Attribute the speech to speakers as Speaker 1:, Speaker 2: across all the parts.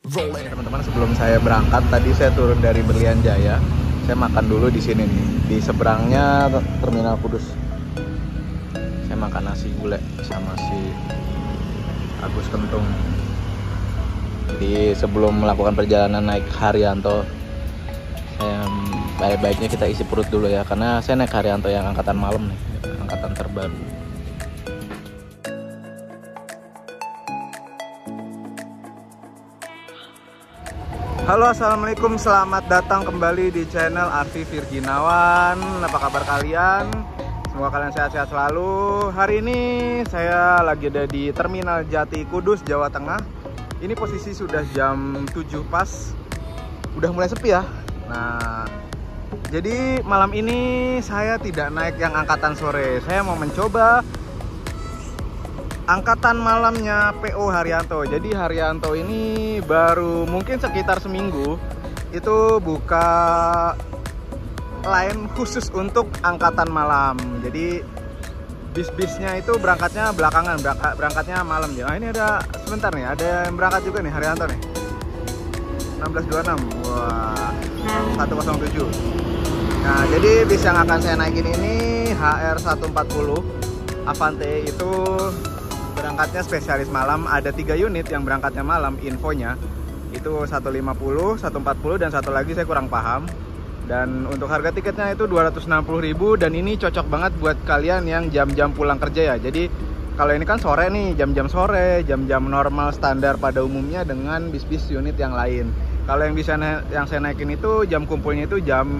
Speaker 1: Rolling.
Speaker 2: Teman-teman sebelum saya berangkat tadi saya turun dari Berlian Jaya. Saya makan dulu di sini nih, di seberangnya Terminal Kudus. Saya makan nasi gulai sama si Agus Kentung. Jadi sebelum melakukan perjalanan naik Haryanto, baik-baiknya kita isi perut dulu ya, karena saya naik Haryanto yang angkatan malam nih, angkatan terbaru. Halo assalamualaikum. Selamat datang kembali di channel Arfi Virginawan. Apa kabar kalian? Semoga kalian sehat-sehat selalu. Hari ini saya lagi ada di Terminal Jati Kudus Jawa Tengah. Ini posisi sudah jam 7 pas. Udah mulai sepi ya? Nah jadi malam ini saya tidak naik yang angkatan sore. Saya mau mencoba angkatan malamnya PO Haryanto. Jadi Haryanto ini baru mungkin sekitar seminggu itu buka line khusus untuk angkatan malam. Jadi bis-bisnya itu berangkatnya belakangan, berangkatnya malam. Nah, ini ada sebentar nih, ada yang berangkat juga nih Haryanto nih. 1626. Wah. 107. Nah, jadi bis yang akan saya naikin ini HR 140 Avante itu berangkatnya spesialis malam ada tiga unit yang berangkatnya malam infonya. Itu 150 140 dan satu lagi saya kurang paham. Dan untuk harga tiketnya itu 260.000 dan ini cocok banget buat kalian yang jam-jam pulang kerja ya. Jadi kalau ini kan sore nih jam-jam sore jam-jam normal standar pada umumnya dengan bis-bis unit yang lain. Kalau yang bisa yang saya naikin itu jam kumpulnya itu jam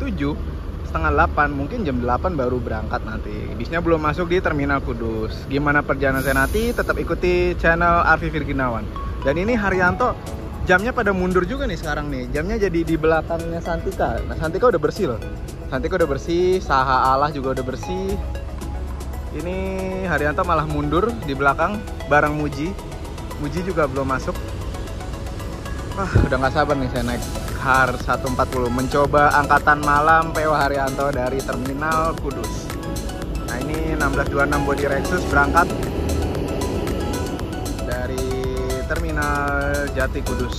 Speaker 2: 7 setengah 8 mungkin jam 8 baru berangkat nanti. Bisnya belum masuk di terminal Kudus. Gimana perjalanan saya nanti tetap ikuti channel Arfi Virginawan. Dan ini Haryanto jamnya pada mundur juga nih sekarang nih. Jamnya jadi di belakangnya Santika. Nah Santika udah bersih loh. Santika udah bersih Saha Allah juga udah bersih. Ini Haryanto malah mundur di belakang bareng Muji. Muji juga belum masuk. Wah, udah nggak sabar nih saya naik Har 140 mencoba angkatan malam PO Haryanto dari Terminal Kudus. Nah, ini 1626 Body Rexus berangkat dari Terminal Jati Kudus.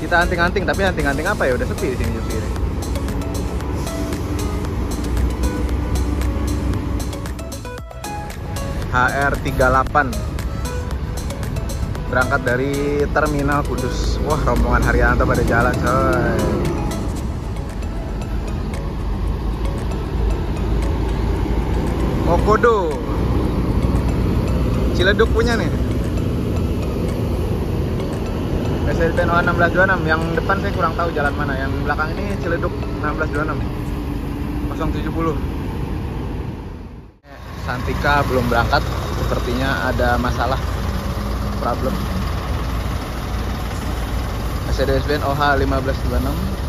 Speaker 2: Kita anting-anting, tapi anting-anting apa ya? Udah sepi di sini jam. HR 38 berangkat dari Terminal Kudus. Wah, rombongan Haryanto pada jalan, coy. Mokodo. Ciledug punya nih. SLPN 1626 yang depan saya kurang tahu jalan mana. Yang belakang ini Ciledug 1626. 070. Santika belum berangkat, sepertinya ada masalah problem. SDSBN OH 1526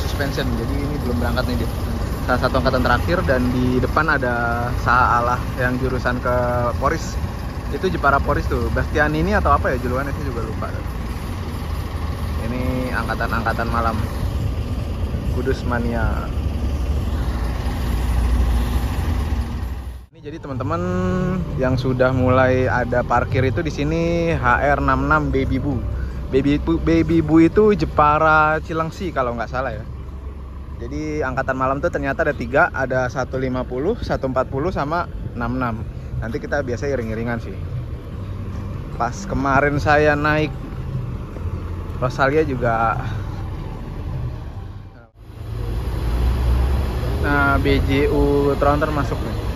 Speaker 2: suspension. Jadi ini belum berangkat nih dia salah satu angkatan terakhir dan di depan ada Saha Allah yang jurusan ke Poris. Itu Jepara Poris tuh. Bastian ini atau apa ya julukannya sih juga lupa. Ini angkatan-angkatan malam. Kudus Mania jadi teman-teman yang sudah mulai ada parkir itu di sini HR66 Baby Bu. Baby Bu, Baby Bu itu Jepara Cilengsi kalau nggak salah ya. Jadi angkatan malam tuh ternyata ada tiga, ada 150, 140 sama 66. Nanti kita biasa iring-iringan sih. Pas kemarin saya naik Rosalia juga Nah, BJU Tronton masuk nih.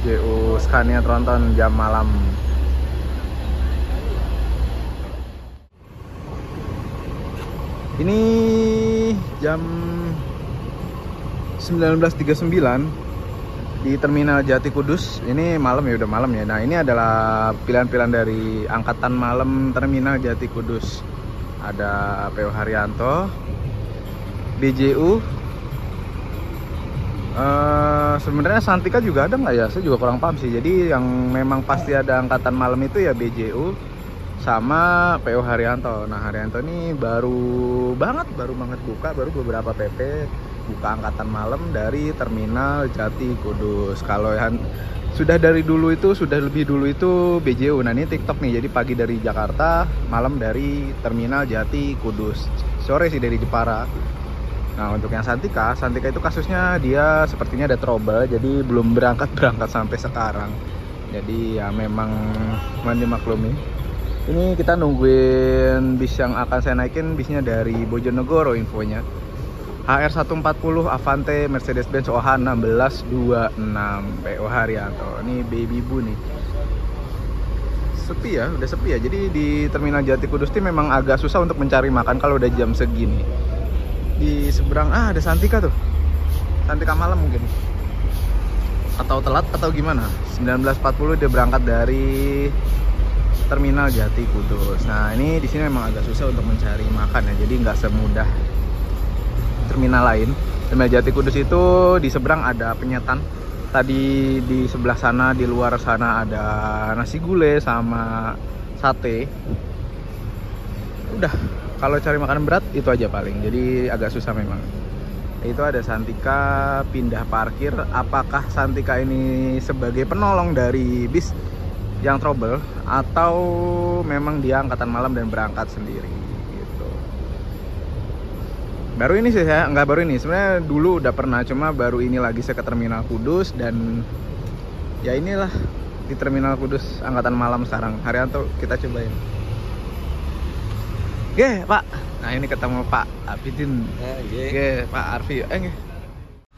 Speaker 2: BJU Scania Tronton jam malam ini jam 19.39 di Terminal Jati Kudus. Ini malam ya udah malam ya. Nah, ini adalah pilihan-pilihan dari angkatan malam Terminal Jati Kudus. Ada PO Haryanto, BJU. Uh, sebenarnya Santika juga ada nggak ya? Saya juga kurang paham sih. Jadi yang memang pasti ada angkatan malam itu ya BJU sama PO Haryanto. Nah Haryanto ini baru banget, baru banget buka, baru beberapa PP buka angkatan malam dari terminal Jati Kudus. Kalau yang sudah dari dulu itu sudah lebih dulu itu BJU. Nah ini TikTok nih. Jadi pagi dari Jakarta, malam dari terminal Jati Kudus. Sore sih dari Jepara. Nah untuk yang Santika, Santika itu kasusnya dia sepertinya ada trouble, jadi belum berangkat berangkat sampai sekarang. Jadi ya memang mandi maklumi. Ini kita nungguin bis yang akan saya naikin bisnya dari Bojonegoro infonya. HR140 Avante Mercedes-Benz OH 1626 PO Haryanto ini baby bu nih sepi ya udah sepi ya jadi di terminal Jati Kudus ini memang agak susah untuk mencari makan kalau udah jam segini di seberang ah ada Santika tuh. Santika malam mungkin. Atau telat atau gimana? 1940 dia berangkat dari terminal Jati Kudus. Nah ini di sini memang agak susah untuk mencari makan ya jadi nggak semudah terminal lain. Terminal Jati Kudus itu di seberang ada penyetan. Tadi di sebelah sana di luar sana ada nasi gulai sama sate udah. Kalau cari makanan berat itu aja paling. Jadi agak susah memang. Itu ada Santika pindah parkir. Apakah Santika ini sebagai penolong dari bis yang trouble atau memang dia angkatan malam dan berangkat sendiri? Baru ini sih saya nggak baru ini. Sebenarnya dulu udah pernah cuma baru ini lagi saya ke terminal Kudus dan ya inilah di terminal Kudus angkatan malam sekarang. Haryanto kita cobain Oke Pak. Nah ini ketemu Pak Abidin. Oke. Pak Arfi. Eh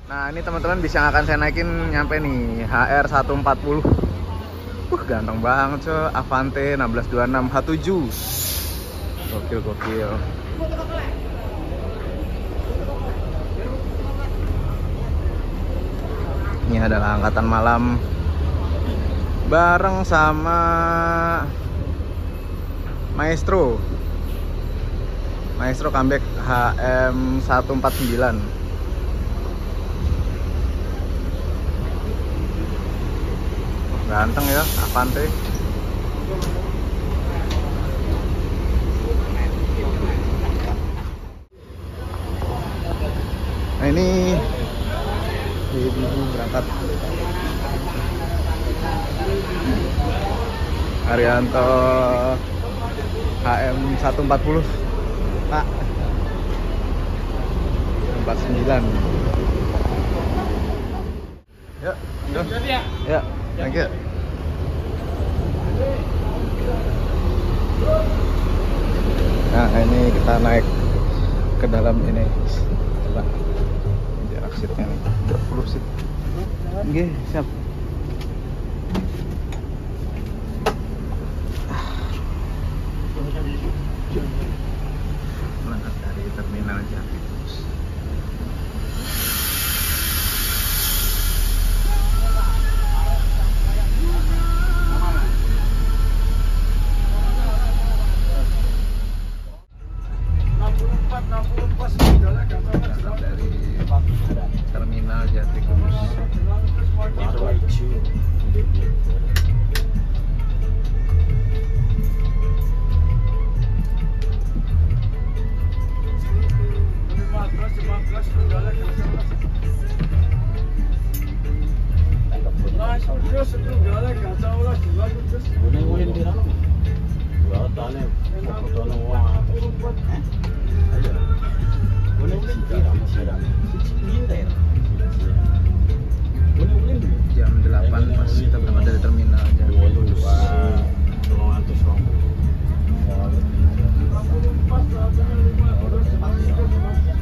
Speaker 2: Nah ini teman-teman bisa yang akan saya naikin nyampe nih HR 140 Wah ganteng banget so Avante 1626 H7 Gokil gokil. Ini adalah angkatan malam. Bareng sama Maestro Maestro comeback HM 149 ganteng ya Avante nah ini ibu berangkat. Arianto HM 140 Pak 49 Yuk, yuk. Ya, thank you. Nah, ini kita naik ke dalam ini. Coba jarak seatnya nih. 20 seat. Oke, siap. jam 8 pas kita berangkat dari terminal jam 2 220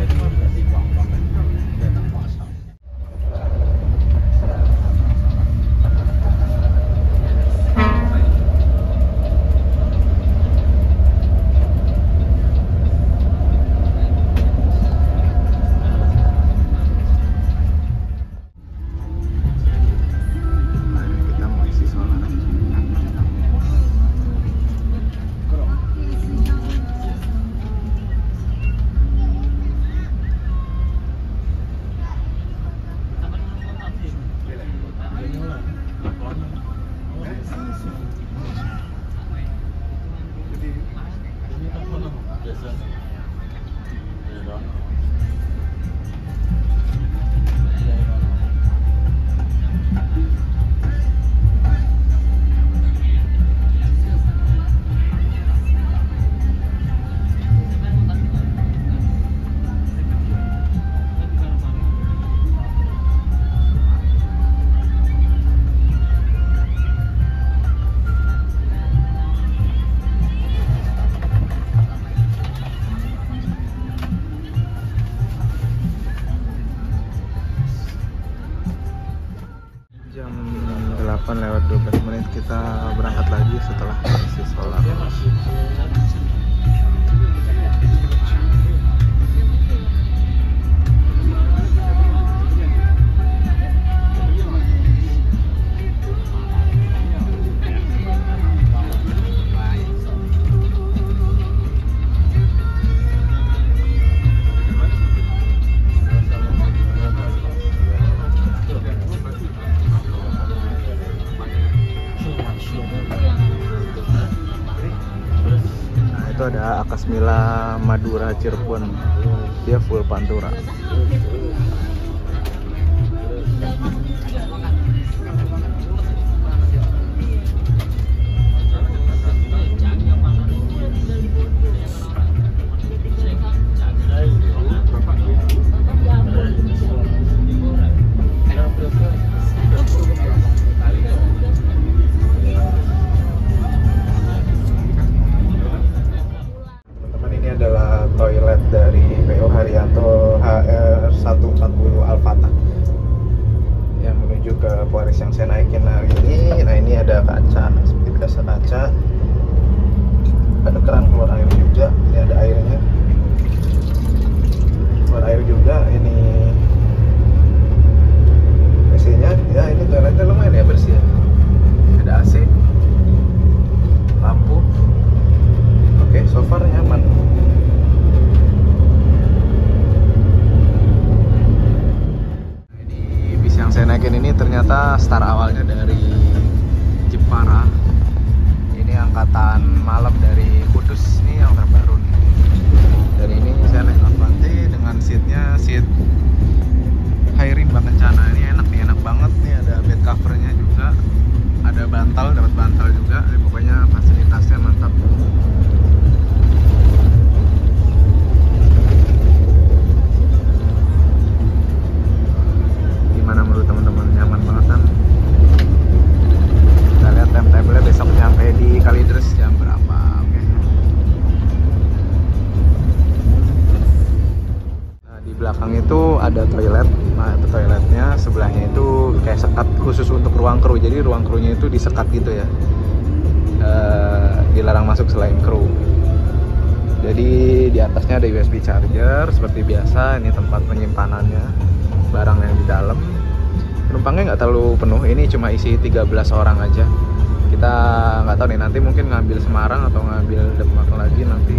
Speaker 2: ada Akasmila Madura Cirebon. Dia full pantura. Polres yang saya naikin hari ini. Nah ini ada kaca, seperti biasa kaca. Ada keran keluar air juga. Ini ada airnya. Keluar air juga. Ini WC-nya. Ya ini toiletnya lumayan ya bersih. ya. Ada AC, lampu. Oke, so far nyaman. Di bis yang saya naikin ini ternyata start awalnya dari Jepara. Ini angkatan malam dari Kudus ini yang terbaru nih. Dan ini saya naik Avante dengan seatnya seat high rim kencana ini enak nih, enak banget nih ada bed covernya juga. Ada bantal, dapat bantal juga. Jadi pokoknya fasilitasnya mantap. Disekat gitu ya. Eh, dilarang masuk selain kru. Jadi di atasnya ada USB charger seperti biasa ini tempat penyimpanannya. Barang yang di dalam. Penumpangnya nggak terlalu penuh ini cuma isi 13 orang aja. Kita nggak tahu nih nanti mungkin ngambil Semarang atau ngambil Demak lagi nanti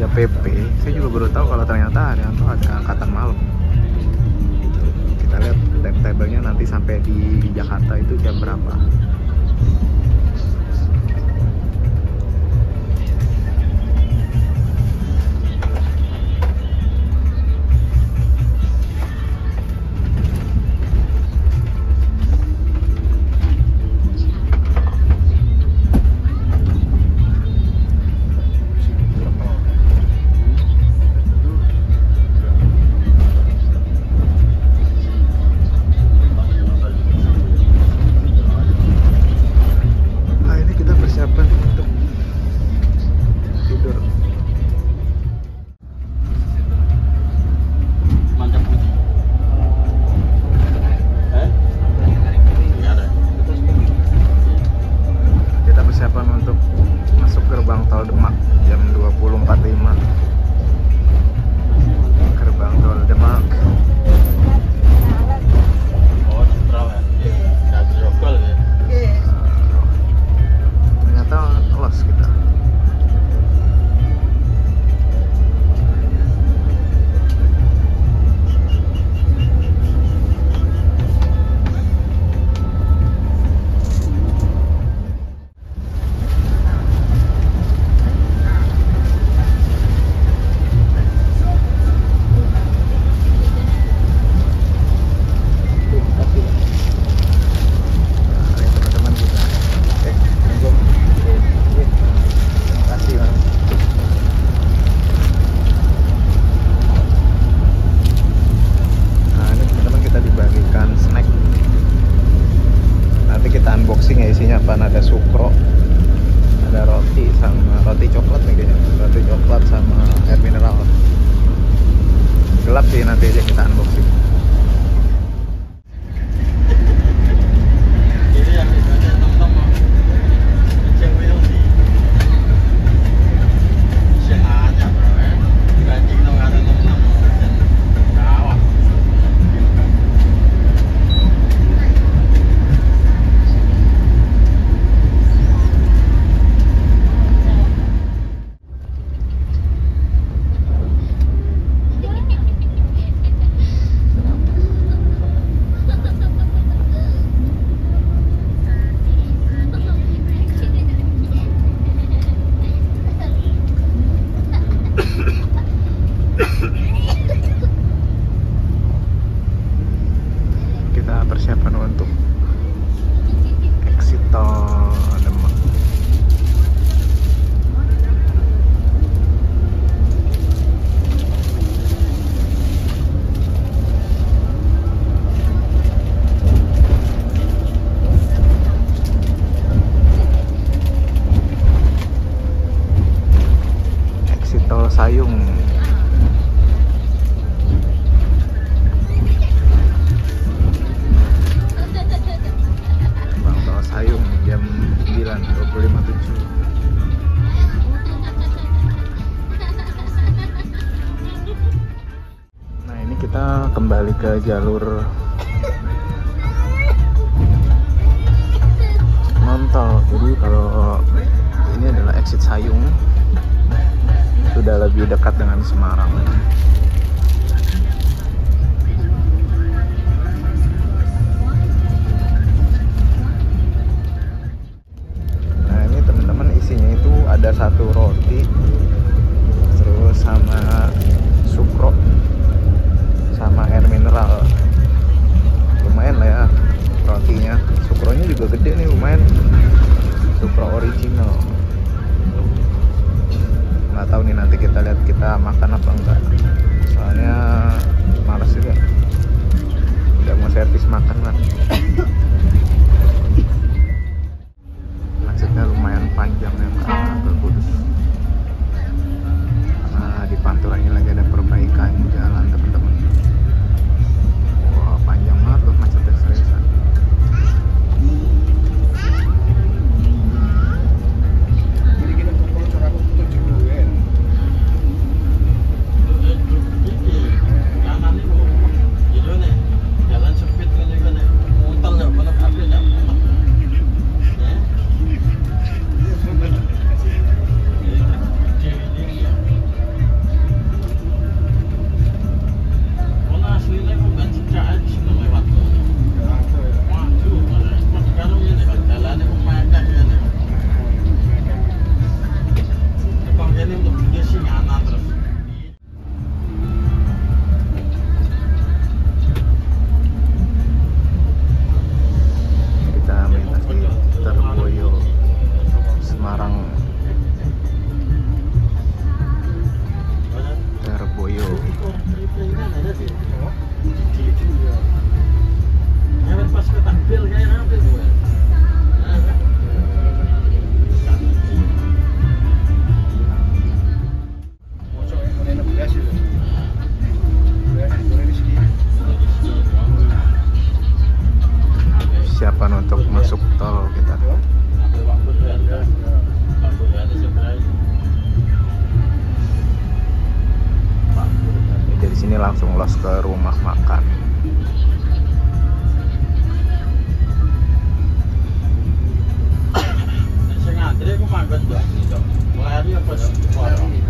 Speaker 2: ya PP saya juga baru tahu kalau ternyata ada tuh ada angkatan malam. Kita lihat timetable-nya nanti sampai di Jakarta itu jam berapa. kembali ke jalur nontol jadi kalau ini adalah exit Sayung. Sudah lebih dekat dengan Semarang. Nah ini teman-teman isinya itu ada satu roti terus sama gede nih lumayan Supra original. Nggak tahu nih nanti kita lihat kita makan apa enggak. Soalnya ini langsung los ke rumah makan
Speaker 3: Sengaja aku makan dua, gitu. hari apa
Speaker 2: dong?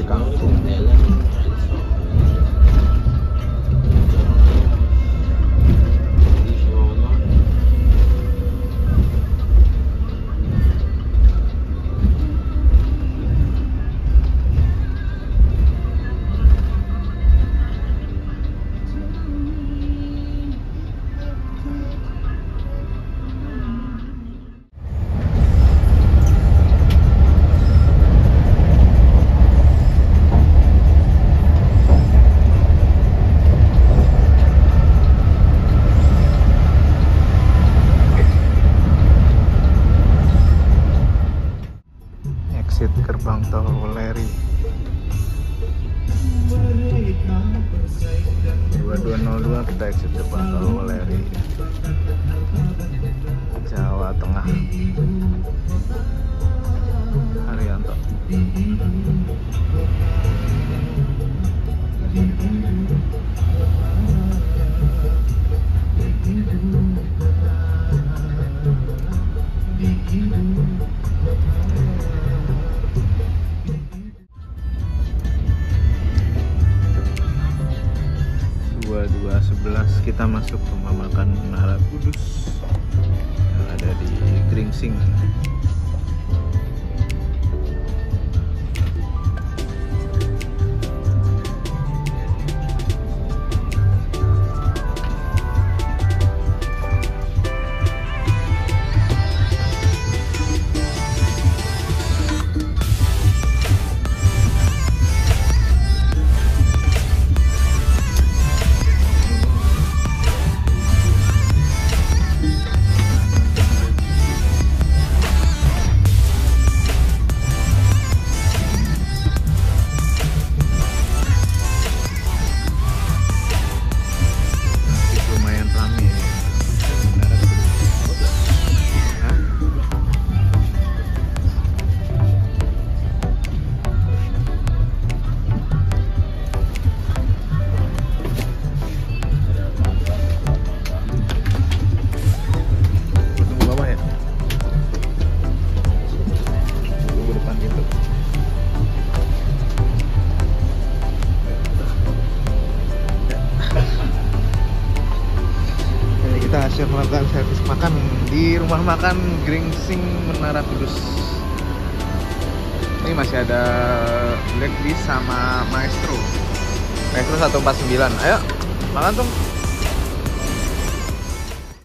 Speaker 2: 是的 dua dua sebelas kita masuk ke makan Menara Kudus. Yang ada di Gringsing. Makan Gringsing Menara Kudus. Ini masih ada Black sama Maestro. Maestro 149. Ayo, makan tuh.